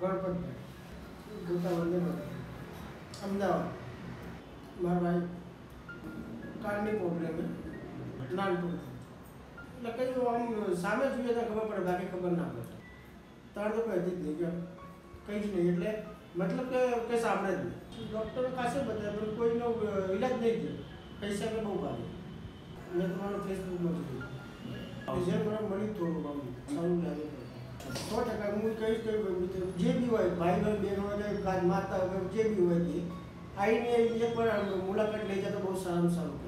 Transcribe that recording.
ગણપતભાઈ ગોતા વંદન અમદાવાદ મારા ભાઈ કારની પ્રોબ્લેમ નાનપણ એટલે કઈ આમ સામે જોઈએ તો ખબર પડે બાકી ખબર ના પડે તાર તો કહેતી જ નહીં કે કંઈ જ નહીં એટલે મતલબ કે કંઈ સાંભળે જ નહીં ડૉક્ટરો પાસે બધા પણ કોઈનો ઇલાજ ઈલાજ નહીં થયો. પૈસા કે બહુ ભાવે મેં તમારો ફેસબુકમાં જોયું રિઝલ્ટ મને મળી થોડું સારું લાગે. હું કહીશ કે જે બી હોય ભાઈ ભાઈ બહેન હોય માતા હોય, જે બી હોય તે આવીને એક વાર મુલાકાત લઈ જાય બહુ સારું કહેવાય.